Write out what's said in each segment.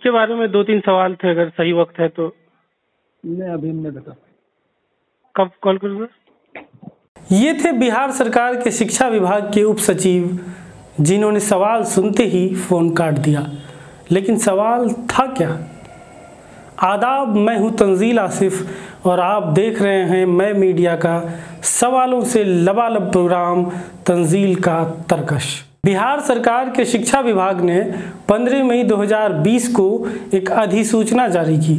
इसके बारे में दो तीन सवाल थे अगर सही वक्त है तो। नहीं अभी नहीं बता कब कॉल करूँगा ये थे बिहार सरकार के शिक्षा विभाग के उप सचिव जिन्होंने सवाल सुनते ही फ़ोन काट दिया। लेकिन सवाल था क्या? आदाब मैं हूँ तंजील आसिफ और आप देख रहे हैं मैं मीडिया का सवालों से लबालब प्रोग्राम तंजील का तरकश। बिहार सरकार के शिक्षा विभाग ने 15 मई 2020 को एक अधिसूचना जारी की,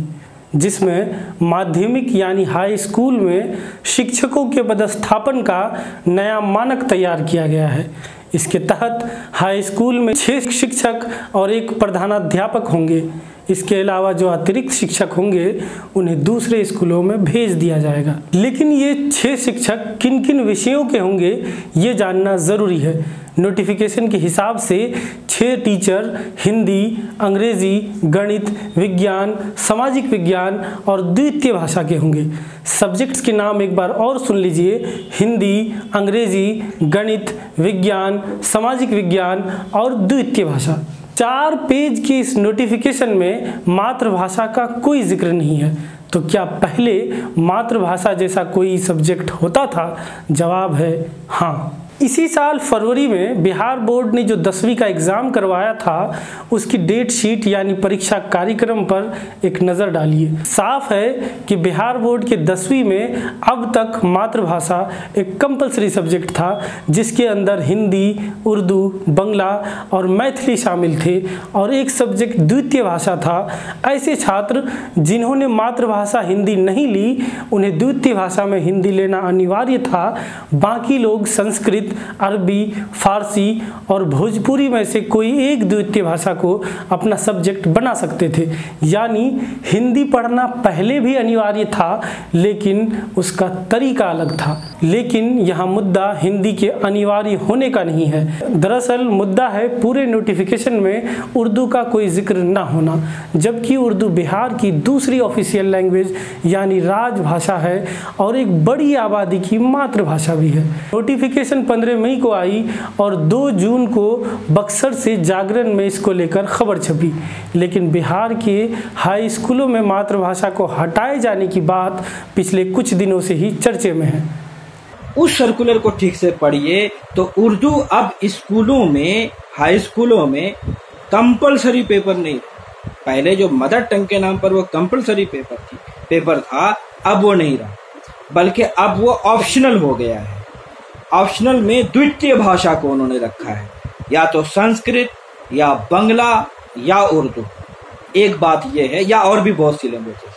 जिसमें माध्यमिक यानी हाई स्कूल में शिक्षकों के पदस्थापन का नया मानक तैयार किया गया है। इसके तहत हाई स्कूल में छह शिक्षक और एक प्रधानाध्यापक होंगे। इसके अलावा जो अतिरिक्त शिक्षक होंगे, उन्हें दूसरे स्कूलों में भेज दिया जाएगा। लेकिन ये छः शिक्षक किन किन विषयों के होंगे, ये जानना ज़रूरी है। नोटिफिकेशन के हिसाब से छः टीचर हिंदी, अंग्रेज़ी, गणित, विज्ञान, सामाजिक विज्ञान और द्वितीय भाषा के होंगे। सब्जेक्ट्स के नाम एक बार और सुन लीजिए। हिंदी, अंग्रेज़ी, गणित, विज्ञान, सामाजिक विज्ञान और द्वितीय भाषा। चार पेज की इस नोटिफिकेशन में मातृभाषा का कोई ज़िक्र नहीं है। तो क्या पहले मातृभाषा जैसा कोई सब्जेक्ट होता था? जवाब है हाँ। इसी साल फरवरी में बिहार बोर्ड ने जो दसवीं का एग्ज़ाम करवाया था, उसकी डेट शीट यानी परीक्षा कार्यक्रम पर एक नज़र डालिए। साफ़ है कि बिहार बोर्ड के दसवीं में अब तक मातृभाषा एक कंपलसरी सब्जेक्ट था, जिसके अंदर हिंदी, उर्दू, बंगला और मैथिली शामिल थे और एक सब्जेक्ट द्वितीय भाषा था। ऐसे छात्र जिन्होंने मातृभाषा हिंदी नहीं ली, उन्हें द्वितीय भाषा में हिंदी लेना अनिवार्य था। बाकी लोग संस्कृत अरबी, फारसी और भोजपुरी में से कोई एक द्वितीय भाषा को अपना सब्जेक्ट बना सकते थे। यानी हिंदी पढ़ना पहले भी अनिवार्य था, लेकिन उसका तरीका अलग था। लेकिन यहाँ मुद्दा हिंदी के अनिवार्य होने का नहीं है। दरअसल मुद्दा है पूरे नोटिफिकेशन में उर्दू का कोई ज़िक्र ना होना, जबकि उर्दू बिहार की दूसरी ऑफिशियल लैंग्वेज यानी राजभाषा है और एक बड़ी आबादी की मातृभाषा भी है। नोटिफिकेशन 15 मई को आई और 2 जून को बक्सर से जागरण में इसको लेकर खबर छपी। लेकिन बिहार के हाई स्कूलों में मातृभाषा को हटाए जाने की बात पिछले कुछ दिनों से ही चर्चे में है। उस सर्कुलर को ठीक से पढ़िए तो उर्दू अब स्कूलों में, हाई स्कूलों में कंपलसरी पेपर नहीं। पहले जो मदर टंग के नाम पर वो कंपलसरी पेपर थी, पेपर था, अब वो नहीं रहा। बल्कि अब वो ऑप्शनल हो गया है। ऑप्शनल में द्वितीय भाषा को उन्होंने रखा है। या तो संस्कृत, या बंगला, या उर्दू। एक बात यह है, या और भी बहुत सी लैंग्वेजेस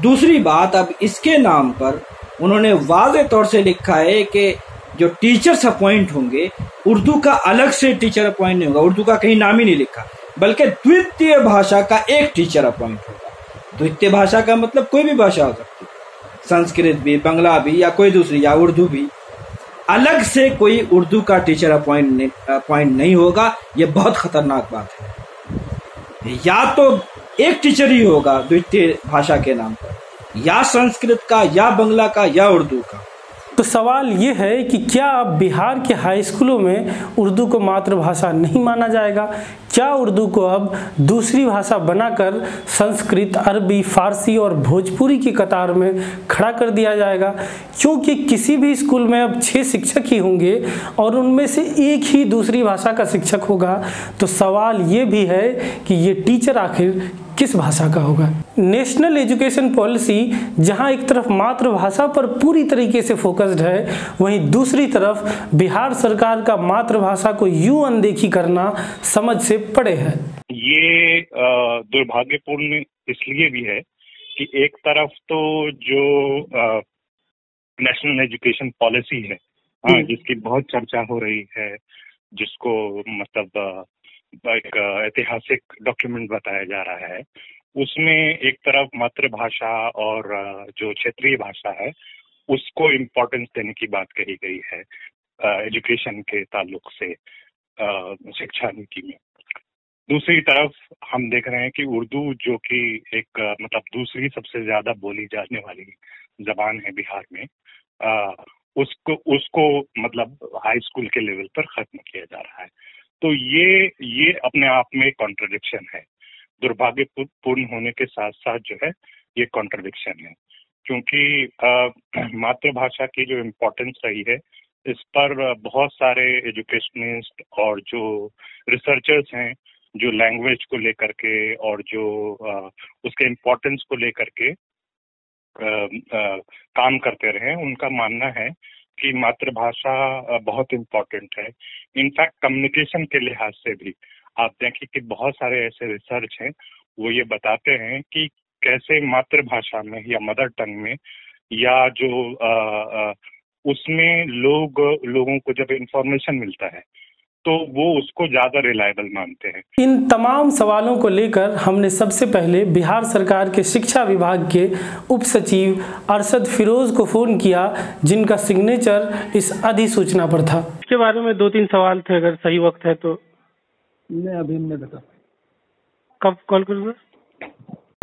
दूसरी बात, अब इसके नाम पर उन्होंने वाजे तौर से लिखा है कि जो टीचर्स अपॉइंट होंगे, उर्दू का अलग से टीचर अपॉइंट नहीं होगा। उर्दू का कहीं नाम ही नहीं लिखा, बल्कि द्वितीय भाषा का एक टीचर अपॉइंट होगा। द्वितीय भाषा का मतलब कोई भी भाषा हो सकती है। संस्कृत भी, बंगला भी, या कोई दूसरी, या उर्दू भी। अलग से कोई उर्दू का टीचर अपॉइंट अपॉइंट नहीं होगा, ये बहुत खतरनाक बात है। या तो एक टीचर ही होगा द्वितीय भाषा के नाम पर, या संस्कृत का, या बंगला का, या उर्दू का। तो सवाल ये है कि क्या अब बिहार के हाई स्कूलों में उर्दू को मातृभाषा नहीं माना जाएगा? क्या उर्दू को अब दूसरी भाषा बनाकर संस्कृत, अरबी, फारसी और भोजपुरी की कतार में खड़ा कर दिया जाएगा? क्योंकि किसी भी स्कूल में अब छः शिक्षक ही होंगे और उनमें से एक ही दूसरी भाषा का शिक्षक होगा। तो सवाल ये भी है कि ये टीचर आखिर किस भाषा का होगा? नेशनल एजुकेशन पॉलिसी जहाँ एक तरफ़ मातृभाषा पर पूरी तरीके से फोकस्ड है वहीं दूसरी तरफ़ बिहार सरकार का मातृभाषा को यूँ अनदेखी करना समझ से पड़े है। ये दुर्भाग्यपूर्ण इसलिए भी है कि एक तरफ़ तो जो नेशनल एजुकेशन पॉलिसी है आ, जिसकी बहुत चर्चा हो रही है जिसको मतलब एक ऐतिहासिक डॉक्यूमेंट बताया जा रहा है। उसमें एक तरफ़ मातृभाषा और जो क्षेत्रीय भाषा है उसको इम्पोर्टेंस देने की बात कही गई है एजुकेशन के ताल्लुक से शिक्षा नीति में। दूसरी तरफ़ हम देख रहे हैं कि उर्दू जो कि एक मतलब दूसरी सबसे ज़्यादा बोली जाने वाली जबान है बिहार में आ, उसको उसको मतलब हाई स्कूल के लेवल पर खत्म किया जा रहा है। तो ये ये अपने आप में कॉन्ट्रडिक्शन है। दुर्भाग्यपूर्ण होने के साथ साथ जो है ये कॉन्ट्रडिक्शन है। क्योंकि मातृभाषा की जो इम्पोर्टेंस रही है इस पर बहुत सारे एजुकेशनिस्ट और जो रिसर्चर्स हैं जो लैंग्वेज को लेकर के और जो अ, उसके इम्पोर्टेंस को लेकर के अ, अ, काम करते रहे उनका मानना है कि मातृभाषा बहुत इम्पोर्टेंट है। इनफैक्ट कम्युनिकेशन के लिहाज से भी। आप देखें कि बहुत सारे ऐसे रिसर्च हैं वो ये बताते हैं कि कैसे मातृभाषा में या मदर टंग में या जो आ, आ, उसमें लोग लोगों को जब इंफॉर्मेशन मिलता है तो वो उसको ज़्यादा रिलायबल मानते हैं। इन तमाम सवालों को लेकर हमने सबसे पहले बिहार सरकार के शिक्षा विभाग के उप सचिव अरशद फिरोज को फ़ोन किया जिनका सिग्नेचर इस अधिसूचना पर था। इसके बारे में दो तीन सवाल थे अगर सही वक्त है तो। नहीं अभी नहीं बता कब कॉल करूँ सर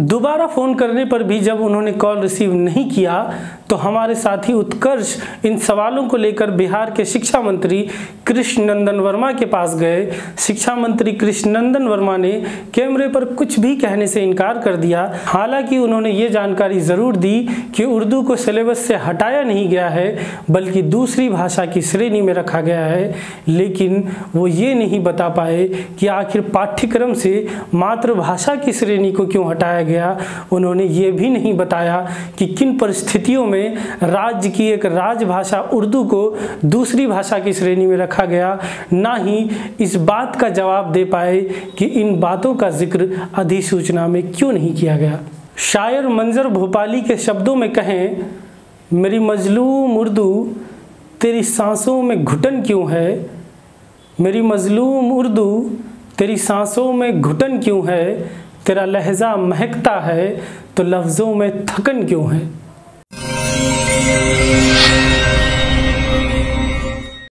दोबारा फ़ोन करने पर भी जब उन्होंने कॉल रिसीव नहीं किया तो हमारे साथी उत्कर्ष इन सवालों को लेकर बिहार के शिक्षा मंत्री कृष्ण नंदन वर्मा के पास गए। शिक्षा मंत्री कृष्ण नंदन वर्मा ने कैमरे पर कुछ भी कहने से इनकार कर दिया। हालाँकि उन्होंने ये जानकारी ज़रूर दी कि उर्दू को सिलेबस से हटाया नहीं गया है, बल्कि दूसरी भाषा की श्रेणी में रखा गया है। लेकिन वो ये नहीं बता पाए कि आखिर पाठ्यक्रम से मातृभाषा की श्रेणी को क्यों हटाया गया। उन्होंने ये भी नहीं बताया कि किन परिस्थितियों में राज्य की एक राजभाषा उर्दू को दूसरी भाषा की श्रेणी में रखा गया। ना ही इस बात का जवाब दे पाए कि इन बातों का ज़िक्र अधिसूचना में क्यों नहीं किया गया। शायर मंजर भोपाली के शब्दों में कहें, मेरी मजलूम उर्दू तेरी सांसों में घुटन क्यों है? मेरी मजलूम उर्दू तेरी सांसों में घुटन क्यों है? तेरा लहजा महकता है तो लफ्ज़ों में थकन क्यों है? Música